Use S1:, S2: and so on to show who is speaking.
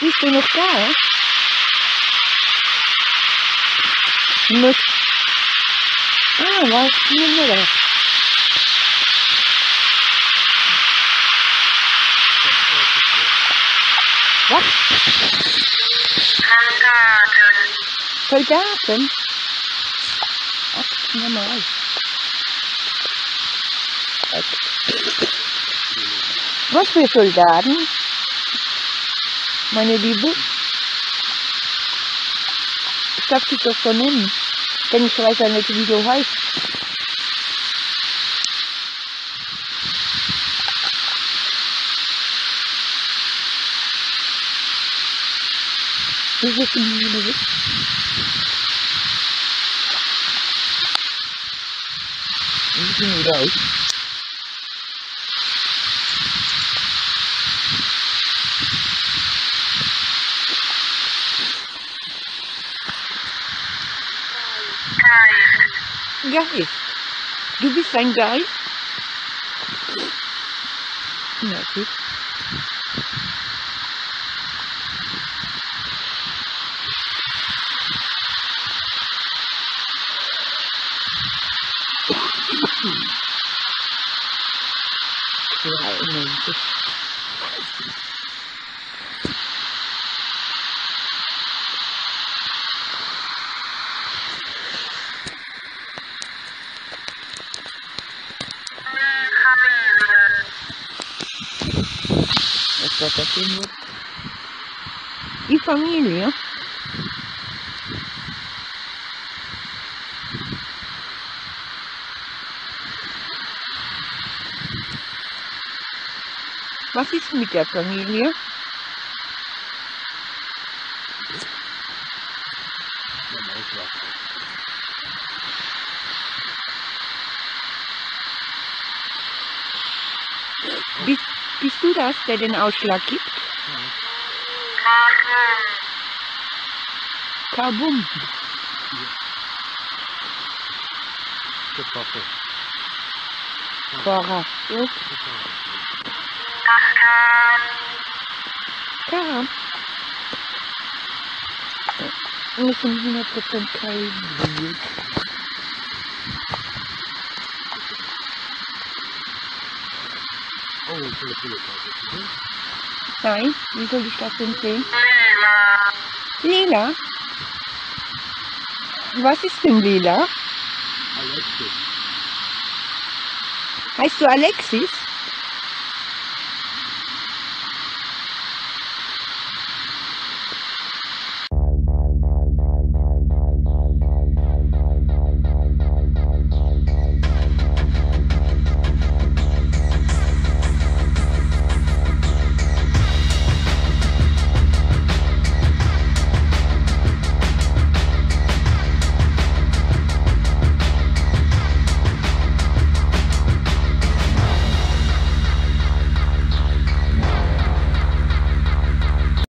S1: Bist du noch da? Musst... Ah, was? Nicht mehr. Was? Soldaten? Ach, normal. Was für Soldaten? Meine Liebe? Ich darf dich doch so nennen. Denn ich weiß nicht, wie du heißt. Wie ist die Liebe? Wie sieht die aus? guys, do we find guys? No, see. Right, das denn jetzt? Die Familie. Was ist mit der Familie? Bist, bist du das, der den Ausschlag gibt? Kabum.
S2: Papa.
S1: Cora. Ja. Karam. Müssen 100% kein Nein, wie soll ich das denn sehen? Lila? Was ist denn lila?
S2: Alexis.
S1: Heißt du Alexis?